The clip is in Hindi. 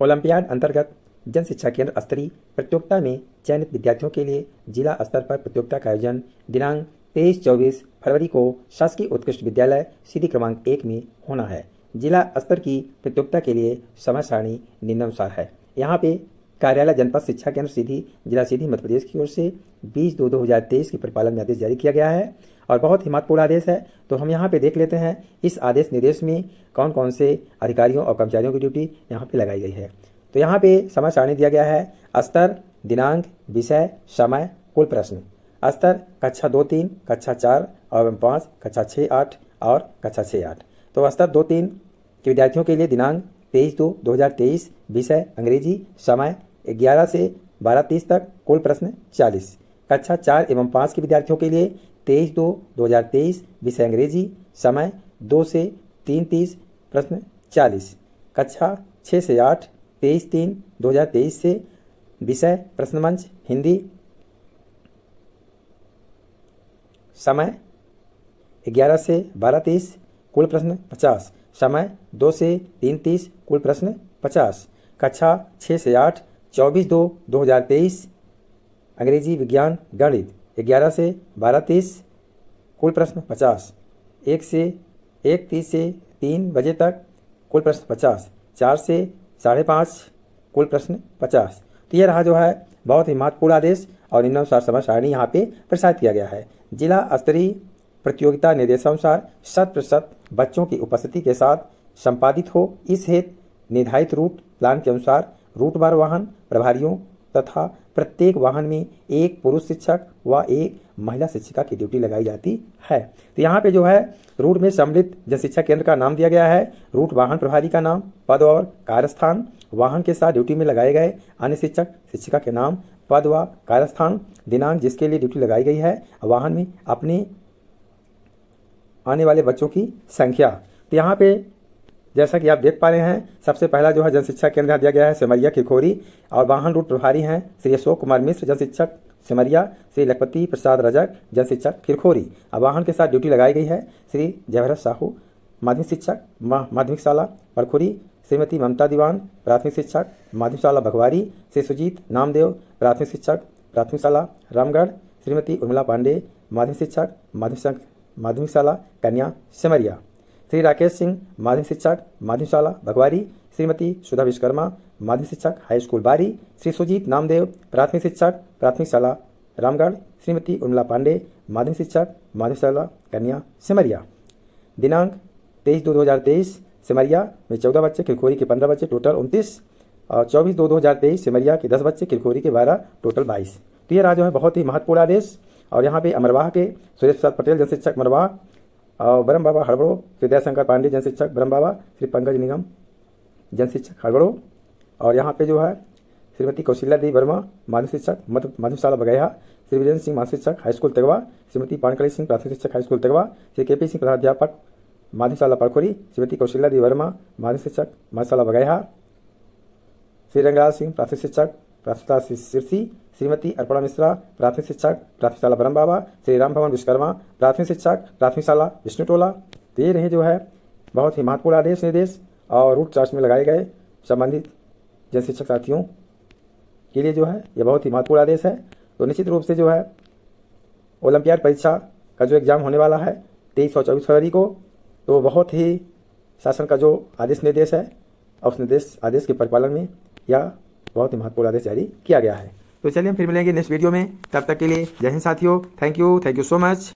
ओलंपियाड अंतर्गत जन शिक्षा केंद्र स्तरीय प्रतियोगिता में चयनित विद्यार्थियों के लिए जिला स्तर पर प्रतियोगिता का आयोजन दिनांक तेईस चौबीस फरवरी को शासकीय उत्कृष्ट विद्यालय सीधी क्रमांक एक में होना है। जिला स्तर की प्रतियोगिता के लिए समय सारणी निम्नानुसार है। यहाँ पे कार्यालय जनपद शिक्षा केंद्र सीधी, जिला सीधी मध्य प्रदेश की ओर से बीस दो दो हज़ार तेईस के परिपालन में आदेश जारी किया गया है और बहुत ही महत्वपूर्ण आदेश है। तो हम यहाँ पे देख लेते हैं, इस आदेश निर्देश में कौन कौन से अधिकारियों और कर्मचारियों की ड्यूटी यहाँ पे लगाई गई है। तो यहाँ पे समय सारणी दिया गया है, स्तर, दिनांक, विषय, समय, कुल प्रश्न। स्तर, कक्षा दो तीन, कक्षा चार, और पाँच, कक्षा छः आठ, और कक्षा छः आठ। तो स्तर दो तीन के विद्यार्थियों के लिए दिनांक, तेईस दो दो हज़ार तेईस, विषय, अंग्रेज़ी, समय ग्यारह से बारह तीस तक, कुल प्रश्न चालीस। कक्षा चार एवं पाँच के विद्यार्थियों के लिए तेईस दो दो हज़ार तेईस, विषय अंग्रेज़ी, समय दो से तीन तीस, प्रश्न चालीस। कक्षा छः से आठ, तेईस तीन, दो हज़ार तेईस से विषय प्रश्न मंच, हिंदी। समय ग्यारह से बारह तीस, कुल प्रश्न पचास। समय दो से तीन तीस, कुल प्रश्न पचास। कक्षा छः से आठ चौबीस दो दो हज़ार तेईस, अंग्रेज़ी विज्ञान गणित ग्यारह से बारह तीस, कुल प्रश्न पचास। एक से एक तीस से तीन बजे तक कुल प्रश्न पचास। चार से साढ़े पाँच कुल प्रश्न पचास। तो यह रहा जो है बहुत ही महत्वपूर्ण आदेश और निम्नानुसार समय सारणी यहाँ पे प्रसारित किया गया है। जिला स्तरीय प्रतियोगिता निर्देशानुसार शत प्रतिशत बच्चों की उपस्थिति के साथ संपादित हो। इस हेतु निर्धारित रूट प्लान के अनुसार रूट बार वाहन, प्रभारियों तथा प्रत्येक वाहन में एक पुरुष शिक्षक व एक महिला शिक्षिका की ड्यूटी लगाई जाती है। तो यहाँ पे जो है, रूट में सम्मिलित जन शिक्षा केंद्र का नाम दिया गया है। रूट वाहन प्रभारी का नाम, पद और कार्यस्थान, वाहन के साथ ड्यूटी में लगाए गए अन्य शिक्षक, शिक्षिका के नाम, पद व कार्यस्थान, दिनांक जिसके लिए ड्यूटी लगाई गई है, वाहन में अपने आने वाले बच्चों की संख्या। तो यहाँ पे जैसा कि आप देख पा रहे हैं, सबसे पहला जो है जन शिक्षा केंद्र दिया गया है सिमरिया खिखोरी और वाहन रूट प्रभारी हैं श्री अशोक कुमार मिश्र जन शिक्षक सिमरिया, श्री लखपति प्रसाद रजक जन शिक्षक खिरखोरी। और वाहन के साथ ड्यूटी लगाई गई है श्री जयभरत साहू, माध्यमिक शिक्षक माध्यमिक शाला परखुरी श्रीमती ममता दीवान, प्राथमिक शिक्षक, माध्यमिक शाला भगवारी, श्री सुजीत नामदेव, प्राथमिक शिक्षक, प्राथमिक शाला रामगढ़, श्रीमती उर्मिला पांडे, माध्यमिक शिक्षक, माध्यमिक माध्यमिक शाला कन्या सिमरिया। श्री राकेश सिंह, माध्यमिक शिक्षक, माध्यमिक शाला, भगवारी, श्रीमती सुधा विश्वकर्मा माध्यमिक शिक्षक, हाई स्कूल, बारी, श्री सुजीत नामदेव, प्राथमिक शिक्षक, प्राथमिक शाला, रामगढ़, श्रीमती उर्मिला पांडे, माध्यमिक शिक्षक, माध्यमिक शाला, कन्या, सिमरिया। दिनांक तेईस दो दो हज़ार तेईस, सिमरिया में चौदह बच्चे खिलखोरी के पंद्रह बच्चे, टोटल उनतीस, और चौबीस दो दो हज़ार तेईस, सिमरिया के दस बच्चे खिलखोरी के बारह, टोटल बाईस। तो ये जो है बहुत ही महत्वपूर्ण आदेश, और यहाँ पे अमरवाह के सुरेश प्रसाद पटेल, जन शिक्षक मरवाह और ब्रह्म बाबा हड़बड़ो श्री दयाशंकर पांडे जन शिक्षक, ब्रह्म बाबा श्री पंकज निगम जन शिक्षक हड़बड़ो और यहाँ पे जो है, श्रीमती कौशल्या देवी वर्मा, माध्यमिक शिक्षक, मध्य माध्यमिक शाला बगैया, श्री विजय सिंह माध्यमिक शिक्षक हाईस्कूल तेगवा, श्रीमती पानकली सिंह प्राथमिक शिक्षक हाईस्कूल तेगवा, श्री के पी सिंह प्रधानाध्यापक माध्यमिक शाला पड़खोरी श्रीमती कौशल्या देवी वर्मा माध्यमिक शिक्षक माध्यमिक शाला बगैया, श्री रंगराज सिंह प्राथमिक शिक्षक प्राथमिक शाला सिरसी, श्रीमती अर्पणा मिश्रा, प्राथमिक शिक्षक, प्राथमिक शाला ब्रह्म बाबा, श्री राम भवन विश्वकर्मा, प्राथमिक शिक्षक, प्राथमिक शाला विष्णु टोला। तो ये रहे जो है, बहुत ही महत्वपूर्ण आदेश निर्देश और रूट चार्ट में लगाए गए संबंधित जन शिक्षक साथियों के लिए जो है, ये बहुत ही महत्वपूर्ण आदेश है। तो निश्चित रूप से जो है, ओलंपियाड परीक्षा का जो एग्ज़ाम होने वाला है, तेईस और चौबीस फरवरी को तो बहुत ही शासन का जो आदेश निर्देश है उस निर्देश आदेश के परिपालन में यह बहुत ही महत्वपूर्ण आदेश जारी किया गया है। तो चलिए हम फिर मिलेंगे नेक्स्ट वीडियो में। तब तक के लिए जय हिंद साथियों। Thank you thank you so much